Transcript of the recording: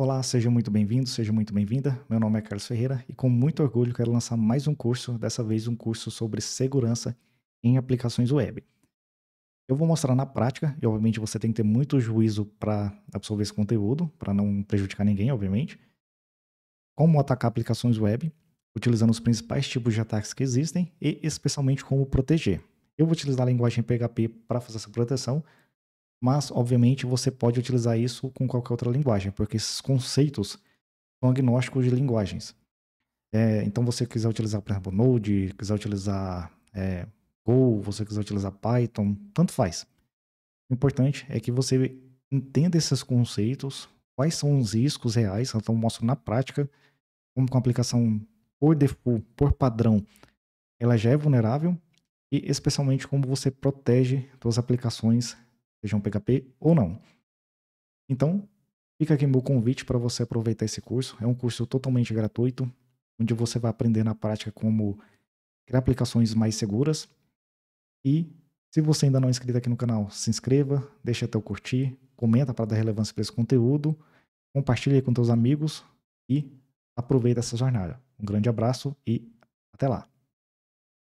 Olá, seja muito bem-vindo, seja muito bem-vinda. Meu nome é Carlos Ferreira e com muito orgulho quero lançar mais um curso, dessa vez um curso sobre segurança em aplicações web. Eu vou mostrar na prática, e obviamente você tem que ter muito juízo para absorver esse conteúdo, para não prejudicar ninguém, obviamente, como atacar aplicações web, utilizando os principais tipos de ataques que existem e especialmente como proteger. Eu vou utilizar a linguagem PHP para fazer essa proteção, mas obviamente você pode utilizar isso com qualquer outra linguagem, porque esses conceitos são agnósticos de linguagens. É, então, você quiser utilizar, por exemplo, Node, quiser utilizar é, Go, você quiser utilizar Python, tanto faz. O importante é que você entenda esses conceitos, quais são os riscos reais, então mostro na prática como com a aplicação por default, por padrão, ela já é vulnerável e especialmente como você protege suas aplicações sejam PHP ou não. Então, fica aqui meu convite para você aproveitar esse curso. É um curso totalmente gratuito, onde você vai aprender na prática como criar aplicações mais seguras. E se você ainda não é inscrito aqui no canal, se inscreva, deixa teu curtir, comenta para dar relevância para esse conteúdo, compartilhe com teus amigos e aproveita essa jornada. Um grande abraço e até lá.